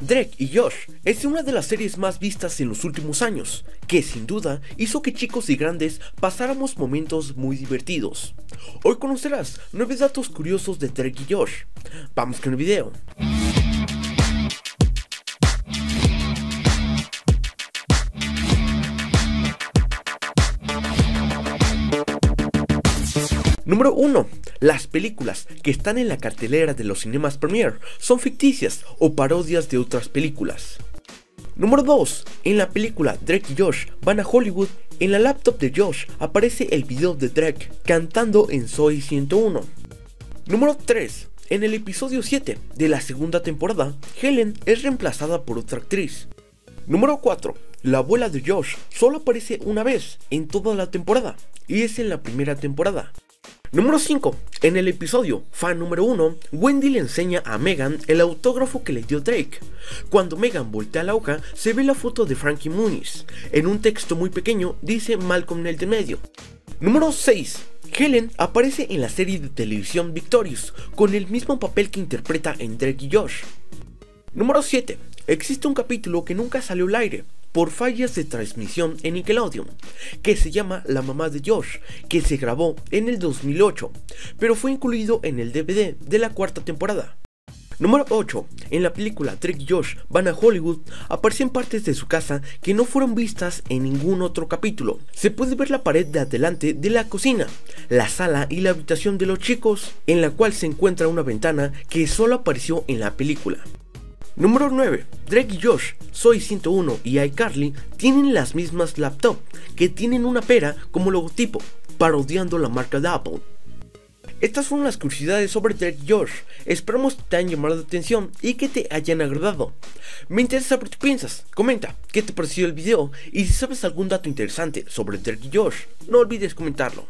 Drake y Josh es una de las series más vistas en los últimos años, que sin duda hizo que chicos y grandes pasáramos momentos muy divertidos. Hoy conocerás nueve datos curiosos de Drake y Josh. Vamos con el video. Número 1. Las películas que están en la cartelera de los cinemas Premiere son ficticias o parodias de otras películas. Número 2. En la película Drake y Josh van a Hollywood, en la laptop de Josh aparece el video de Drake cantando en Soy 101. Número 3. En el episodio 7 de la segunda temporada, Helen es reemplazada por otra actriz. Número 4. La abuela de Josh solo aparece una vez en toda la temporada, y es en la primera temporada. Número 5. En el episodio Fan número 1, Wendy le enseña a Megan el autógrafo que le dio Drake. Cuando Megan voltea la hoja, se ve la foto de Frankie Muniz. En un texto muy pequeño dice Malcolm en el de medio. Número 6. Helen aparece en la serie de televisión Victorious, con el mismo papel que interpreta en Drake y Josh. Número 7. Existe un capítulo que nunca salió al aire, por fallas de transmisión en Nickelodeon, que se llama La mamá de Josh, que se grabó en el 2008, pero fue incluido en el DVD de la cuarta temporada. Número 8. En la película y Josh van a Hollywood aparecen partes de su casa que no fueron vistas en ningún otro capítulo. Se puede ver la pared de adelante de la cocina, la sala y la habitación de los chicos, en la cual se encuentra una ventana que solo apareció en la película. Número 9. Drake y Josh, Soy 101 y iCarly tienen las mismas laptops que tienen una pera como logotipo, parodiando la marca de Apple. Estas fueron las curiosidades sobre Drake y Josh. Esperamos te hayan llamado la atención y que te hayan agradado. Me interesa por qué piensas. Comenta qué te pareció el video y si sabes algún dato interesante sobre Drake y Josh, no olvides comentarlo.